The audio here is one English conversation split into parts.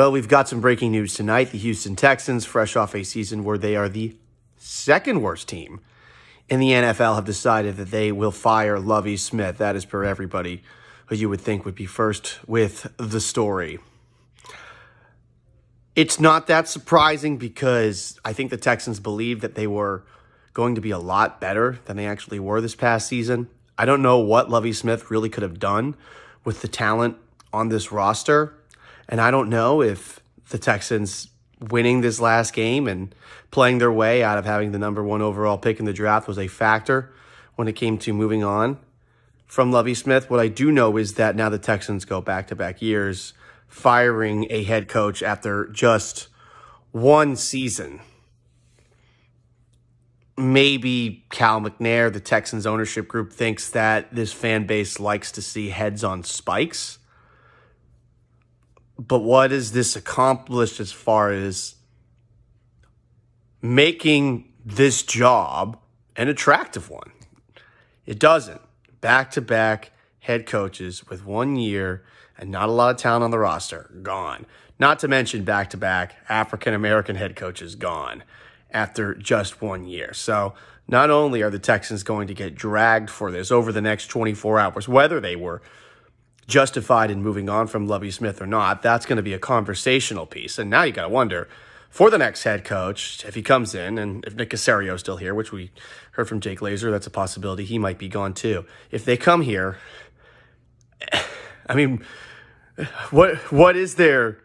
Well, we've got some breaking news tonight. The Houston Texans, fresh off a season where they are the second worst team in the NFL, have decided that they will fire Lovie Smith. That is per everybody who you would think would be first with the story. It's not that surprising because I think the Texans believed that they were going to be a lot better than they actually were this past season. I don't know what Lovie Smith really could have done with the talent on this roster. And I don't know if the Texans winning this last game and playing their way out of having the number one overall pick in the draft was a factor when it came to moving on from Lovie Smith. What I do know is that now the Texans go back to back years firing a head coach after just one season. Maybe Cal McNair, the Texans ownership group, thinks that this fan base likes to see heads on spikes. But what has this accomplished as far as making this job an attractive one? It doesn't. Back to back head coaches with one year and not a lot of talent on the roster gone. Not to mention back to back African American head coaches gone after just one year. So not only are the Texans going to get dragged for this over the next 24 hours, whether they were justified in moving on from Lovie Smith or not, that's going to be a conversational piece. And now you got to wonder for the next head coach, if he comes in, and if Nick Caserio is still here, which we heard from Jake Laser, that's a possibility. He might be gone too. If they come here, I mean, what what is there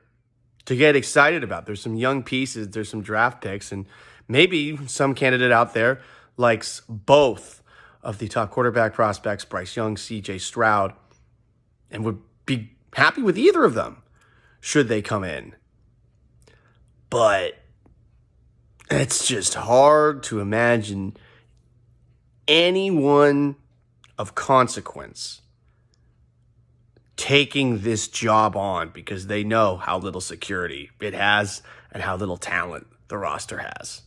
to get excited about? There's some young pieces, there's some draft picks, and maybe some candidate out there likes both of the top quarterback prospects, Bryce Young, CJ Stroud, and would be happy with either of them should they come in. But it's just hard to imagine anyone of consequence taking this job on because they know how little security it has and how little talent the roster has.